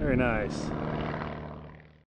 Very nice.